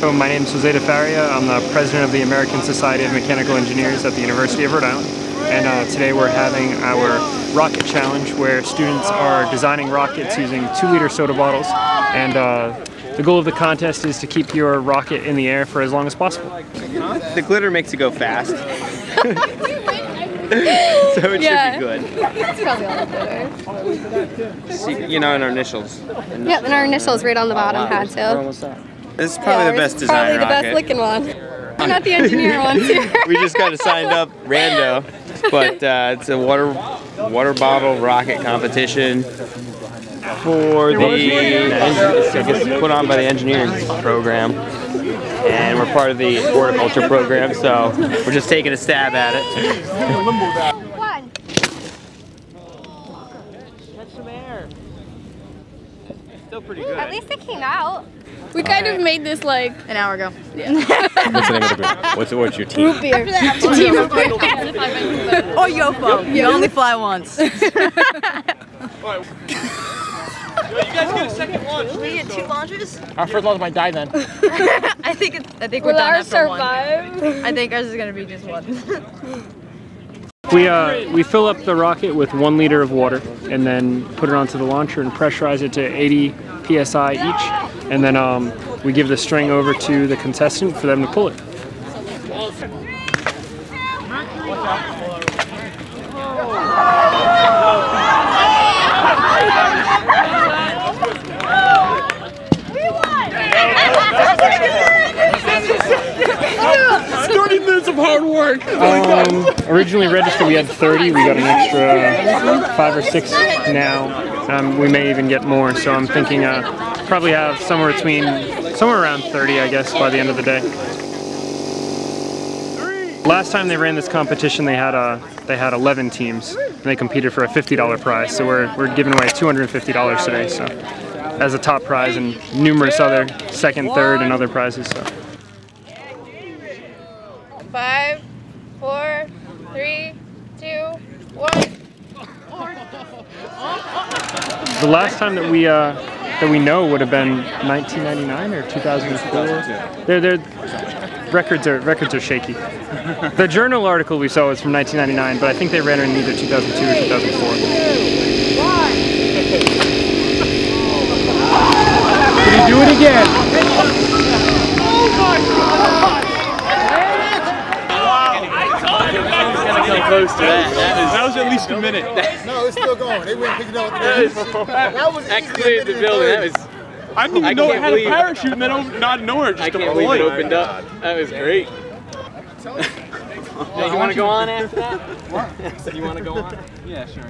So my name is Jose de Faria. I'm the president of the American Society of Mechanical Engineers at the University of Rhode Island. And uh, today we're having our rocket challenge where students are designing rockets using two liter soda bottles. And uh, the goal of the contest is to keep your rocket in the air for as long as possible. The glitter makes it go fast. so it Yeah. should be good. That's probably all the See, you know, in our initials. Yep, and our initials right on the bottom had to. This is probably Yeah, the best it's design Probably the rocket. best looking one. I'm not the engineer one here. we just got to signed up rando, but uh, it's a water water bottle rocket competition for the I guess put on by the engineering program, and we're part of the horticulture program, so we're just taking a stab at it. One. Catch some air. Still pretty At least it came out. We kind of made this like An hour ago. What's the name of the group? What's, what's your team? Root beer. team of Or YOFO. You only fly once. You guys get a second launch. we get two launches? Our first launch might die then. I think it's, I think we're Will done ours after one. survive? I think ours is gonna be just one. We, uh, we fill up the rocket with one liter of water and then put it onto the launcher and pressurize it to 80 psi each. And then um, we give the string over to the contestant for them to pull it. Um, originally registered, we had 30. We got an extra five or six now. Um, we may even get more. So I'm thinking uh, probably have somewhere between, somewhere around 30, I guess, by the end of the day. Last time they ran this competition, they had uh, they had 11 teams, and they competed for a $50 prize. So we're we're giving away $250 today. So as a top prize, and numerous other second, third, and other prizes. So. Five, four, three, two, one. The last time that we uh, that we know would have been 1999 or 2004. They're, they're, records are records are shaky. The journal article we saw was from 1999, but I think they ran in either 2002 or 2004. Can you do it again? Close to that. That was at least a minute. No, it's still going. They wouldn't pick it up. That was That cleared the building. That was. I didn't even I know it can't had a believe- parachute and then over, not nowhere just I can't believe it opened up. Oh, that was great. Hey, you want to go on after that? you want to go on? Yeah, sure.